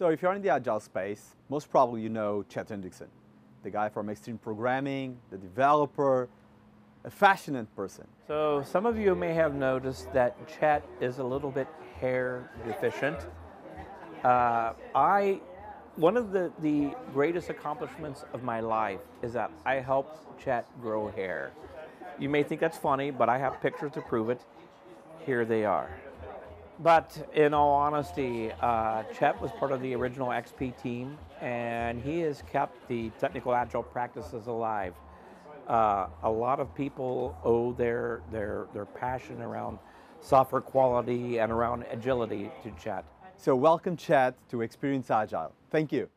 So if you're in the agile space, most probably you know Chet Hendrickson, the guy from Extreme Programming, the developer, a passionate person. So some of you may have noticed that Chet is a little bit hair deficient. Uh, I, one of the, the greatest accomplishments of my life is that I helped Chet grow hair. You may think that's funny, but I have pictures to prove it. Here they are. But in all honesty, uh, Chet was part of the original XP team, and he has kept the technical agile practices alive. Uh, a lot of people owe their, their, their passion around software quality and around agility to Chet. So welcome Chet to Experience Agile. Thank you.